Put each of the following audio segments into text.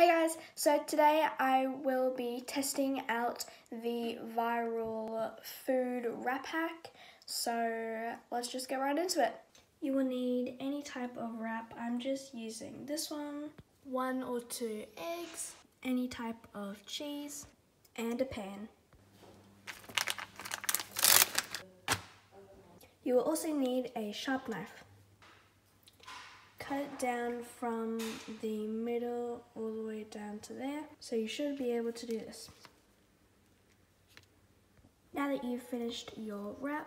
Hey guys, so today I will be testing out the viral food wrap hack. So let's just get right into it. You will need any type of wrap. I'm just using this one, one or two eggs, any type of cheese, and a pan. You will also need a sharp knife cut it down from the middle all the way down to there. So you should be able to do this. Now that you've finished your wrap,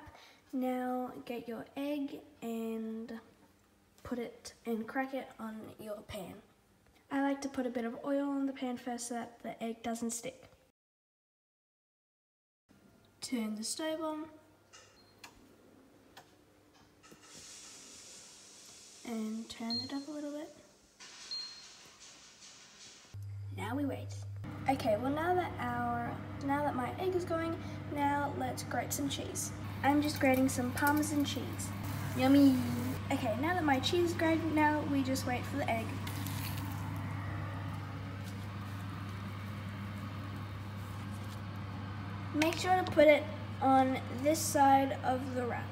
now get your egg and put it and crack it on your pan. I like to put a bit of oil on the pan first so that the egg doesn't stick. Turn the stove on and turn it up a little bit. Now we wait. Okay, well now that our now that my egg is going, now let's grate some cheese. I'm just grating some parmesan cheese. Yummy! Okay, now that my cheese is grated, now we just wait for the egg. Make sure to put it on this side of the wrap.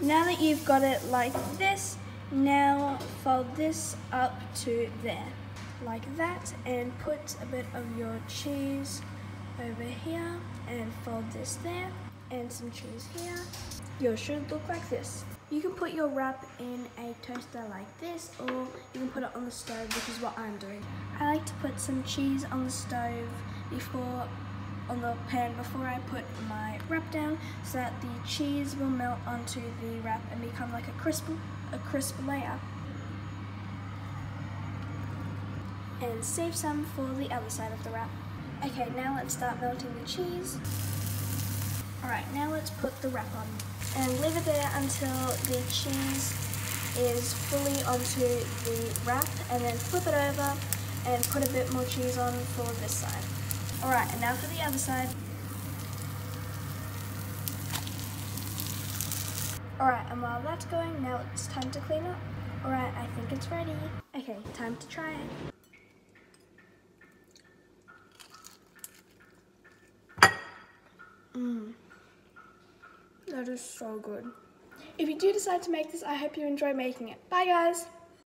Now that you've got it like this, now fold this up to there, like that, and put a bit of your cheese over here, and fold this there, and some cheese here. Yours should look like this. You can put your wrap in a toaster like this, or you can put it on the stove, which is what I'm doing. I like to put some cheese on the stove before on the pan before I put my wrap down so that the cheese will melt onto the wrap and become like a crisp, a crisp layer. And save some for the other side of the wrap. Okay, now let's start melting the cheese. Alright, now let's put the wrap on. And leave it there until the cheese is fully onto the wrap and then flip it over and put a bit more cheese on for this side. Alright, and now for the other side. Alright, and while that's going, now it's time to clean up. Alright, I think it's ready. Okay, time to try it. Mmm. That is so good. If you do decide to make this, I hope you enjoy making it. Bye guys!